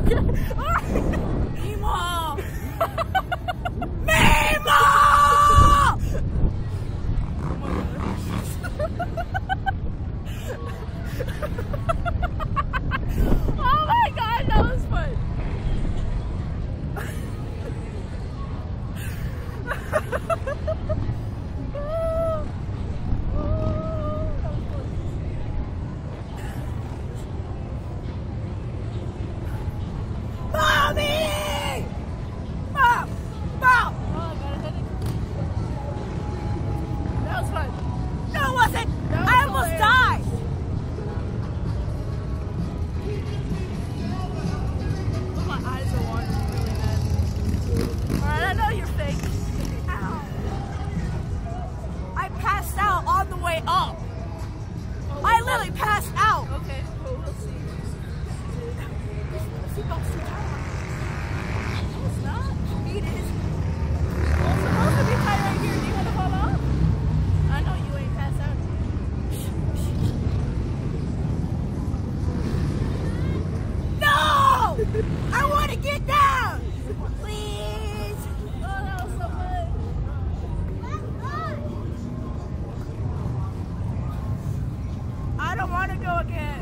Mimo! Mimo! oh my god. Ha ha ha! Way up. Oh, I literally passed out. Okay, well, we'll see. Seatbelt's too tight. No, it's not. It is. It's supposed to be tight right here. Do you want to fall off? I know you ain't passed out. No! I want to get down! go again.